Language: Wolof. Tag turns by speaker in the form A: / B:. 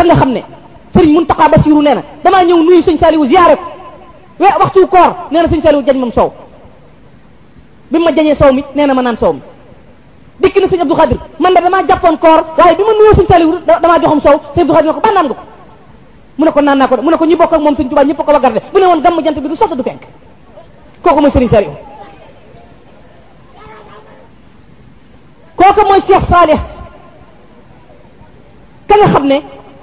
A: kan la xam ne sëriñ Muntaxa Basiru nee na damaa ñëw nuyu sëñ Saaliwu ziyaare ko we waxtu koor nee na sëñ Saaliwu jañ moom soow bi ma jañee soow mi nee na ma naan soow mi dikk na sëñ Abdou Khadir man da damaa jàppoon koor waaye bi ma nuyoo sëñ Saaliwu damaa joxam soow sëñ Abdou Khadir ne ko ba naan nga ko mu ne ko naan naa ko de mu ne ko ñi bokk ak moom sëñ Tuubaa ñëpp ko waggar de bu ne woon gàmm jant bi du sotti du fenk kooku mooy sëriñ Saaliwu kooka mooy Cheikh Saalih ka nga xam ne